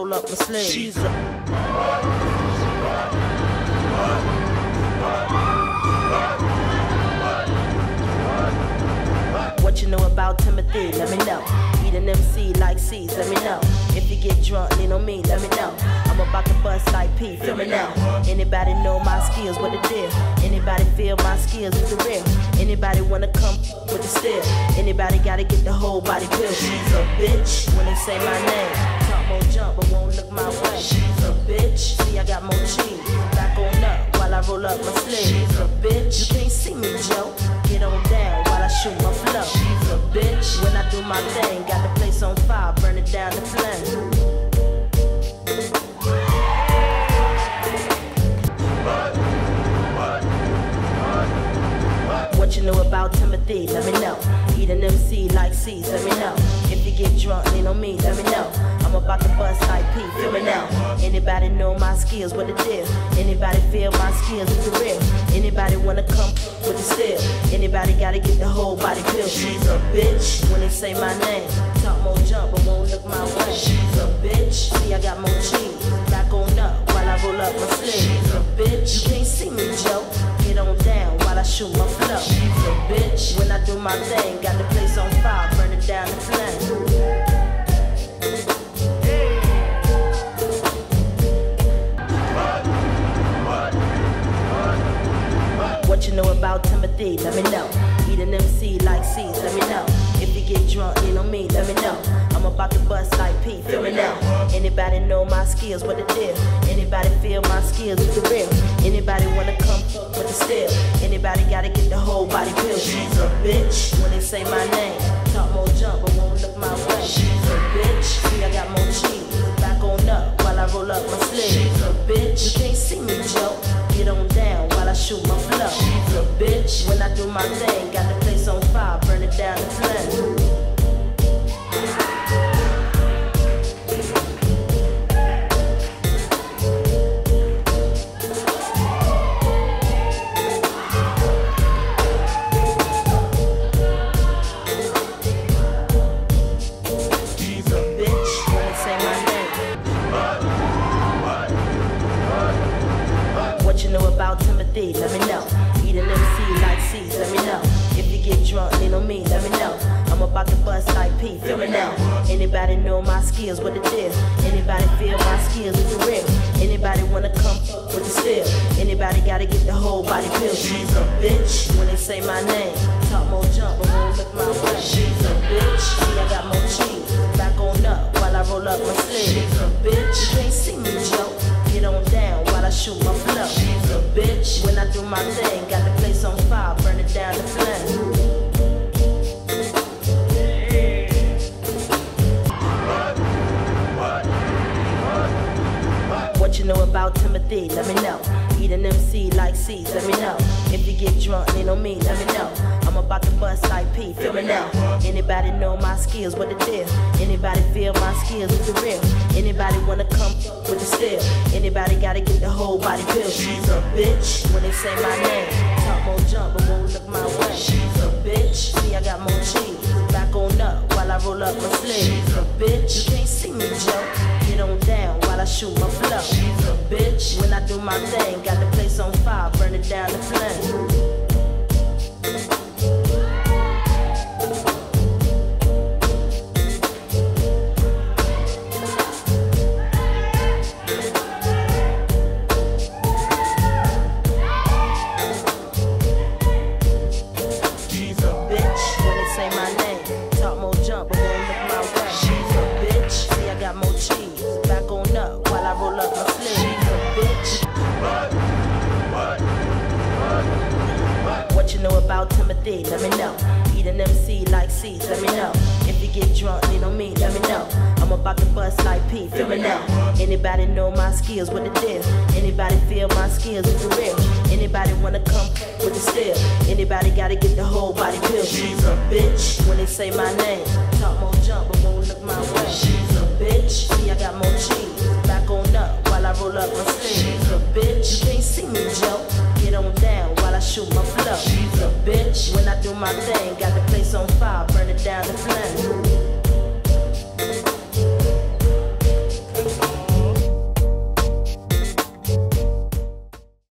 roll up my sleeve. She's a What you know about Timothy? Let me know. Eat an MC like C's, let me know. If you get drunk, lean on me, let me know. I'm about to bust like P, feel me now. Anybody know my skills, what it is? Anybody feel my skills is the real? Anybody wanna come with the steel? Anybody gotta get the whole body pill? She's a bitch when they say my my thing, got the place on fire, burn it down to flame. What you know about Timothy? Let me know. Eat an MC like C's, let me know. If you get drunk, lean on me, let me know. I'm about to bust like P, feel me now. Anybody know my skills, what it is? Anybody feel my skills the real? Anybody wanna come with the steel? Anybody gotta get the whole body pill? She's a bitch when they say my name. Talk more jump, but won't look my way. She's a bitch. See, I got more cheese. Back on up while I roll up my sleeve. She's a bitch. You can't see me, Joe. Get on down while I shoot my flow. She's a bitch. When I do my thing, What you know about Timothy? Let me know. Eat an MC like C's, let me know. If you get drunk, lean on me, let me know. I'm about to bust like P, feel me now. Anybody know my skills, what it is? Anybody feel my skills is the real? Anybody wanna come with the steel? Anybody gotta get the whole body pill? She's a bitch when they say my name. Talk more jump, but won't look my way. She's a bitch. See, I got more cheese. Back on up while I roll up my sleeve. She's a bitch. You can't see me, shoot my flow. Bitch. When I do my thing, got the place on fire, burn it down to flame. Let me know. Eat an MC like C's, let me know. If you get drunk, lean on me, let me know. I'm about to bust like P, feel me now. Anybody know my skills, what it is? Anybody feel my skills is the real? Anybody wanna come with the steel? Anybody gotta get the whole body pill? She's a bitch when they say my name. Talk more my thing, got the place on fire, burn it down to flame. What you know about Timothy? Let me know. Eat an MC like C's, let me know. If you get drunk, lean on me, let me know. I'm about to bust like P, feel me now. Anybody know my skills, what it is? Anybody feel my skills the real? Anybody wanna come with the steel? Anybody gotta get the whole body pill? She's a bitch when they say my name. Talk more jump, but won't look my way. She's a bitch. See, I got more cheese. Back on up while I roll up my sleeve. She's a bitch. You can't see me, Joe. Get on down while I shoot my flow. She's a bitch. When I do my thing, got the place on fire, burn it down to flame. You know about Timothy? Let me know. Eat an MC like C's, let me know. If you get drunk, lean on me, let me know. I'm about to bust like P, feel me now. Anybody know my skills, what it is? Anybody feel my skills is the real? Anybody wanna come with the steel? Anybody gotta get the whole body pill? She's a bitch when they say my name. Talk more jump, but won't look my way. She's a bitch. See, I got more cheese. My thing,